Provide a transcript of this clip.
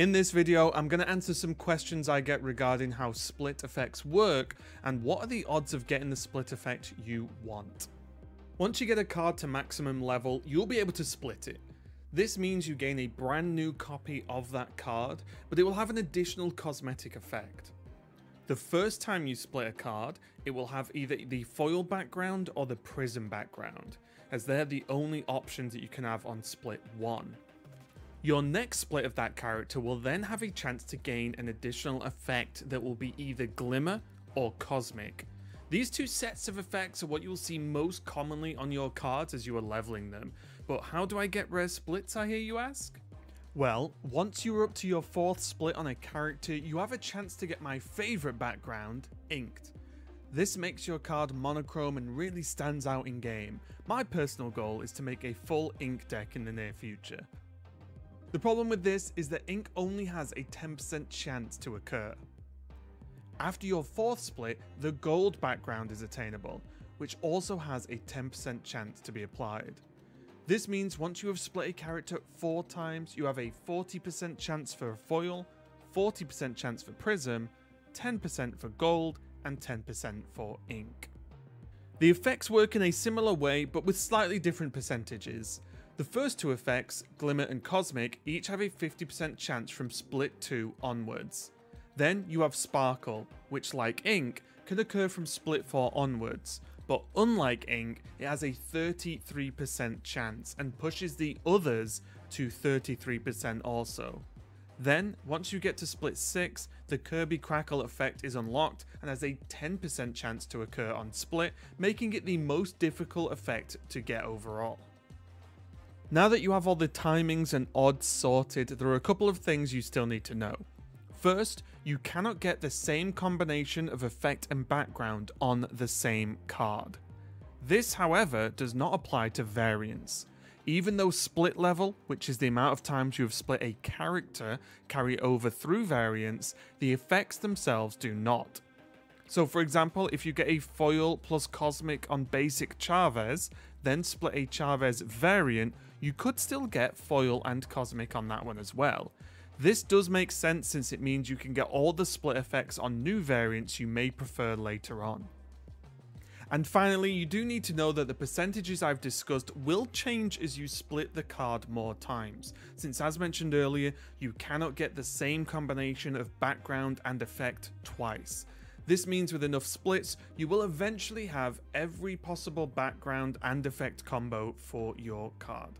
In this video, I'm going to answer some questions I get regarding how split effects work and what are the odds of getting the split effect you want. Once you get a card to maximum level, you'll be able to split it. This means you gain a brand new copy of that card, but it will have an additional cosmetic effect. The first time you split a card, it will have either the foil background or the prism background, as they're the only options that you can have on split 1. Your next split of that character will then have a chance to gain an additional effect that will be either Glimmer or Cosmic. These two sets of effects are what you'll see most commonly on your cards as you are leveling them, but how do I get rare splits I hear you ask? Well, once you are up to your fourth split on a character, you have a chance to get my favourite background, Inked. This makes your card monochrome and really stands out in game. My personal goal is to make a full ink deck in the near future. The problem with this is that ink only has a 10% chance to occur. After your fourth split, the gold background is attainable, which also has a 10% chance to be applied. This means once you have split a character 4 times, you have a 40% chance for a foil, 40% chance for prism, 10% for gold, and 10% for ink. The effects work in a similar way but with slightly different percentages. The first two effects, Glimmer and Cosmic, each have a 50% chance from Split 2 onwards. Then you have Sparkle, which like Ink, can occur from Split 4 onwards, but unlike Ink, it has a 33% chance and pushes the others to 33% also. Then, once you get to split 6, the Kirby Krackle effect is unlocked and has a 10% chance to occur on split, making it the most difficult effect to get overall. Now that you have all the timings and odds sorted, there are a couple of things you still need to know. First, you cannot get the same combination of effect and background on the same card. This, however, does not apply to variants. Even though split level, which is the amount of times you have split a character, carry over through variants, the effects themselves do not. So for example, if you get a foil plus cosmic on basic Chavez, then split a Chavez variant, you could still get foil and cosmic on that one as well. This does make sense since it means you can get all the split effects on new variants you may prefer later on. And finally, you do need to know that the percentages I've discussed will change as you split the card more times, since as mentioned earlier, you cannot get the same combination of background and effect twice. This means with enough splits, you will eventually have every possible background and effect combo for your card.